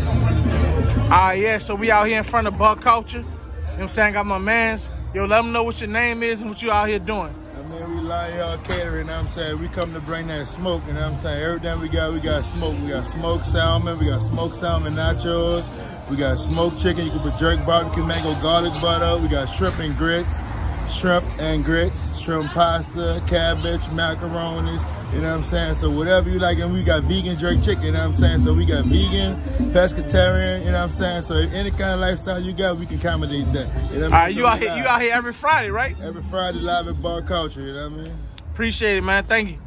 All right, yeah, so we out here in front of Bar Culture. You know what I'm saying? Got my mans. Yo, let them know what your name is and what you out here doing. I mean, we Lion Heart catering, you know what I'm saying? We come to bring that smoke, you know what I'm saying? Everything we got, we got smoke. We got smoked salmon, we got smoked salmon nachos, we got smoked chicken, you can put jerk barbecue mango garlic butter, we got shrimp and grits, shrimp and grits, shrimp pasta, cabbage, macaronis, you know what I'm saying? So whatever you like, and we got vegan jerk chicken, you know what I'm saying? So we got vegan, pescatarian, you know what I'm saying? So if any kind of lifestyle you got, we can accommodate that. You know All right, you out here, you out here every Friday, right? Every Friday live at Bar Culture, you know what I mean? Appreciate it, man. Thank you.